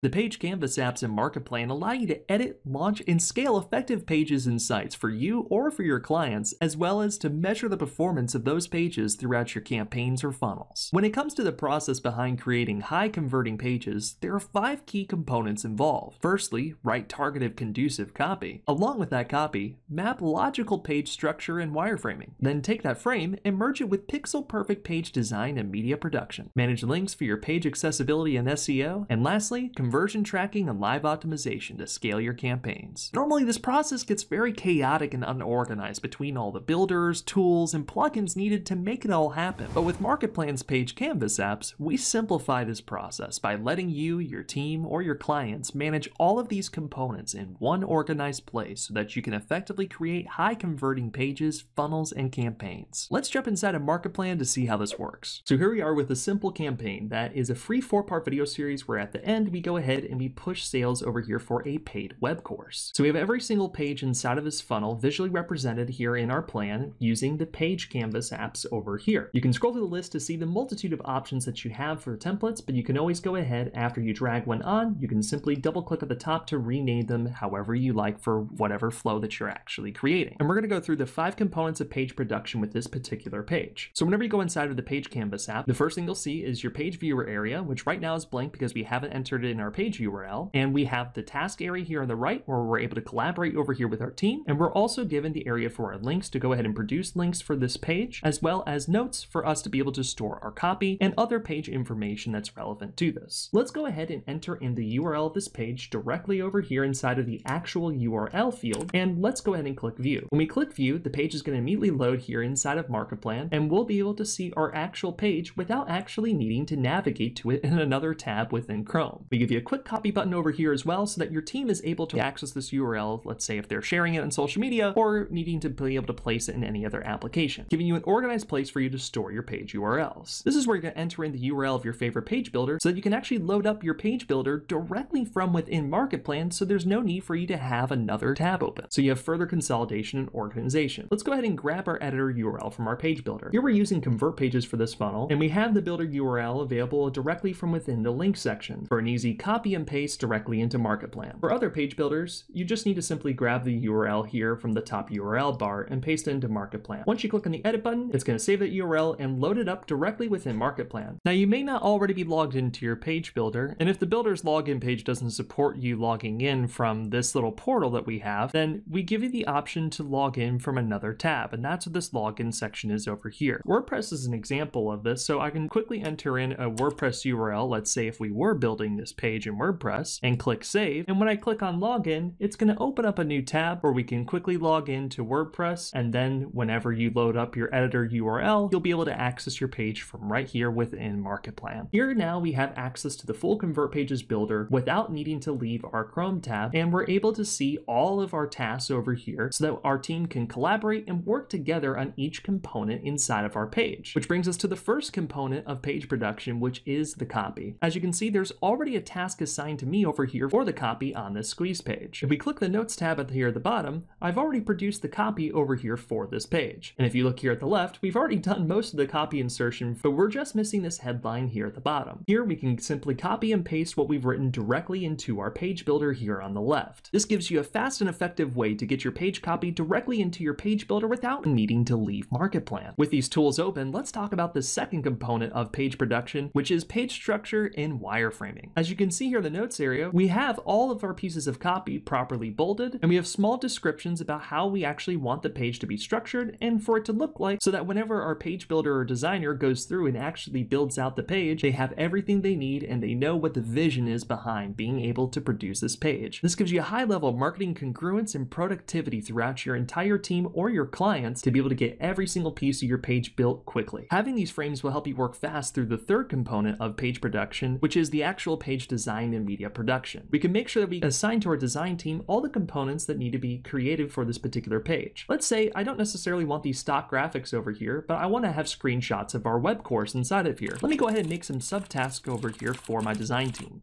The Page Canvas apps in MarketPlan allow you to edit, launch, and scale effective pages and sites for you or for your clients, as well as to measure the performance of those pages throughout your campaigns or funnels. When it comes to the process behind creating high converting pages, there are five key components involved. Firstly, write targeted conducive copy. Along with that copy, map logical page structure and wireframing. Then take that frame and merge it with pixel perfect page design and media production. Manage links for your page accessibility and SEO. And lastly, conversion tracking and live optimization to scale your campaigns. Normally, this process gets very chaotic and unorganized between all the builders, tools, and plugins needed to make it all happen. But with MarketPlan's Page Canvas apps, we simplify this process by letting you, your team, or your clients manage all of these components in one organized place so that you can effectively create high converting pages, funnels, and campaigns. Let's jump inside of MarketPlan to see how this works. So here we are with a simple campaign that is a free four part video series where at the end we go ahead and we push sales over here for a paid web course. So we have every single page inside of this funnel visually represented here in our plan using the Page Canvas apps over here. You can scroll through the list to see the multitude of options that you have for templates, but you can always go ahead after you drag one on, you can simply double click at the top to rename them however you like for whatever flow that you're actually creating. And we're gonna go through the five components of page production with this particular page. So whenever you go inside of the Page Canvas app, the first thing you'll see is your page viewer area, which right now is blank because we haven't entered it in our page URL. And we have the task area here on the right where we're able to collaborate over here with our team. And we're also given the area for our links to go ahead and produce links for this page, as well as notes for us to be able to store our copy and other page information that's relevant to this. Let's go ahead and enter in the URL of this page directly over here inside of the actual URL field, and let's go ahead and click view. When we click view, the page is going to immediately load here inside of MarketPlan, and we'll be able to see our actual page without actually needing to navigate to it in another tab within Chrome. We give you a quick copy button over here as well so that your team is able to access this URL, let's say if they're sharing it on social media or needing to be able to place it in any other application, giving you an organized place for you to store your page URLs. This is where you're going to enter in the URL of your favorite page builder so that you can actually load up your page builder directly from within MarketPlan so there's no need for you to have another tab open. So you have further consolidation and organization. Let's go ahead and grab our editor URL from our page builder. Here we're using convert pages for this funnel and we have the builder URL available directly from within the link section for an easy copy and paste directly into MarketPlan. For other page builders, you just need to simply grab the URL here from the top URL bar and paste it into MarketPlan. Once you click on the edit button, it's going to save that URL and load it up directly within MarketPlan. Now you may not already be logged into your page builder, and if the builder's login page doesn't support you logging in from this little portal that we have, then we give you the option to log in from another tab, and that's what this login section is over here. WordPress is an example of this, so I can quickly enter in a WordPress URL, let's say if we were building this page in WordPress, and click save, and when I click on login, it's going to open up a new tab where we can quickly log in to WordPress, and then whenever you load up your editor URL, you'll be able to access your page from right here within MarketPlan. Here now we have access to the full Convert Pages builder without needing to leave our Chrome tab, and we're able to see all of our tasks over here so that our team can collaborate and work together on each component inside of our page. Which brings us to the first component of page production, which is the copy. As you can see, there's already a task assigned to me over here for the copy on this squeeze page. If we click the notes tab at here at the bottom, I've already produced the copy over here for this page. And if you look here at the left, we've already done most of the copy insertion, but we're just missing this headline here at the bottom. Here we can simply copy and paste what we've written directly into our page builder here on the left. This gives you a fast and effective way to get your page copy directly into your page builder without needing to leave MarketPlan. With these tools open, let's talk about the second component of page production, which is page structure and wireframing. As you can see here in the notes area, we have all of our pieces of copy properly bolded, and we have small descriptions about how we actually want the page to be structured and for it to look like so that whenever our page builder or designer goes through and actually builds out the page, they have everything they need and they know what the vision is behind being able to produce this page. This gives you a high level of marketing congruence and productivity throughout your entire team or your clients to be able to get every single piece of your page built quickly. Having these frames will help you work fast through the third component of page production, which is the actual page design and media production. We can make sure that we assign to our design team all the components that need to be created for this particular page. Let's say I don't necessarily want these stock graphics over here, but I want to have screenshots of our web course inside of here. Let me go ahead and make some subtasks over here for my design team.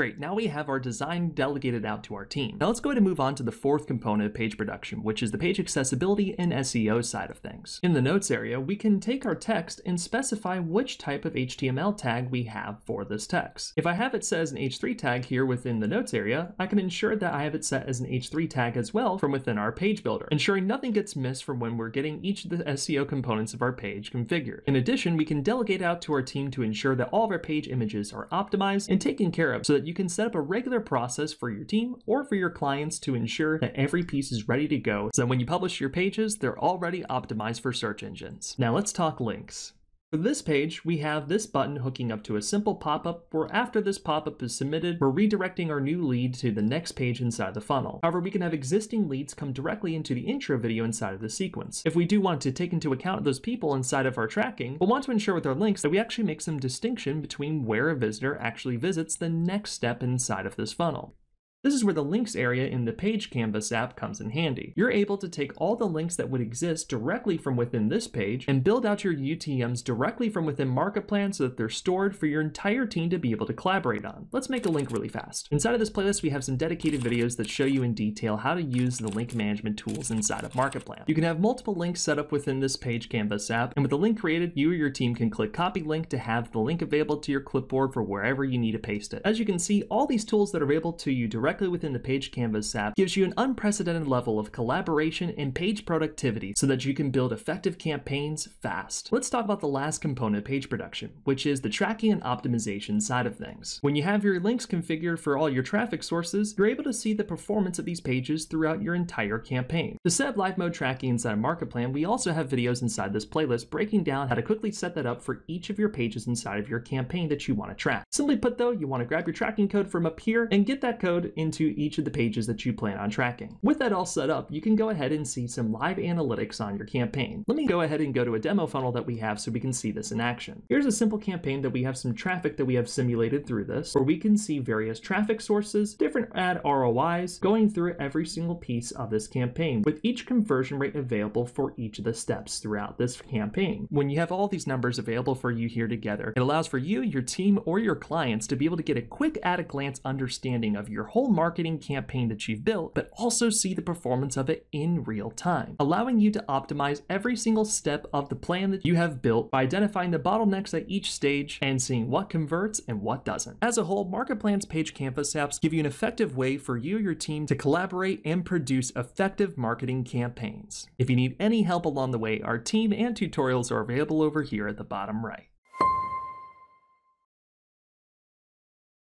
Great, now we have our design delegated out to our team. Now let's go ahead and move on to the fourth component of page production, which is the page accessibility and SEO side of things. In the notes area, we can take our text and specify which type of HTML tag we have for this text. If I have it set as an H3 tag here within the notes area, I can ensure that I have it set as an H3 tag as well from within our page builder, ensuring nothing gets missed from when we're getting each of the SEO components of our page configured. In addition, we can delegate out to our team to ensure that all of our page images are optimized and taken care of so that you can set up a regular process for your team or for your clients to ensure that every piece is ready to go so when you publish your pages, they're already optimized for search engines. Now let's talk links. For this page, we have this button hooking up to a simple pop-up where after this pop-up is submitted, we're redirecting our new lead to the next page inside the funnel. However, we can have existing leads come directly into the intro video inside of the sequence. If we do want to take into account those people inside of our tracking, we'll want to ensure with our links that we actually make some distinction between where a visitor actually visits the next step inside of this funnel. This is where the links area in the Page Canvas app comes in handy. You're able to take all the links that would exist directly from within this page and build out your UTMs directly from within MarketPlan so that they're stored for your entire team to be able to collaborate on. Let's make a link really fast. Inside of this playlist, we have some dedicated videos that show you in detail how to use the link management tools inside of MarketPlan. You can have multiple links set up within this Page Canvas app, and with the link created, you or your team can click copy link to have the link available to your clipboard for wherever you need to paste it. As you can see, all these tools that are available to you directly directly within the Page Canvas app gives you an unprecedented level of collaboration and page productivity so that you can build effective campaigns fast. Let's talk about the last component page production, which is the tracking and optimization side of things. When you have your links configured for all your traffic sources, you're able to see the performance of these pages throughout your entire campaign. To set up live mode tracking inside of MarketPlan, we also have videos inside this playlist breaking down how to quickly set that up for each of your pages inside of your campaign that you want to track. Simply put though, you want to grab your tracking code from up here and get that code into each of the pages that you plan on tracking. With that all set up, you can go ahead and see some live analytics on your campaign. Let me go ahead and go to a demo funnel that we have so we can see this in action. Here's a simple campaign that we have some traffic that we have simulated through this, where we can see various traffic sources, different ad ROIs, going through every single piece of this campaign, with each conversion rate available for each of the steps throughout this campaign. When you have all these numbers available for you here together, it allows for you, your team, or your clients to be able to get a quick at-a-glance understanding of your whole marketing campaign that you've built, but also see the performance of it in real time, allowing you to optimize every single step of the plan that you have built by identifying the bottlenecks at each stage and seeing what converts and what doesn't. As a whole, MarketPlan's Page Canvas apps give you an effective way for you or your team to collaborate and produce effective marketing campaigns. If you need any help along the way, our team and tutorials are available over here at the bottom right.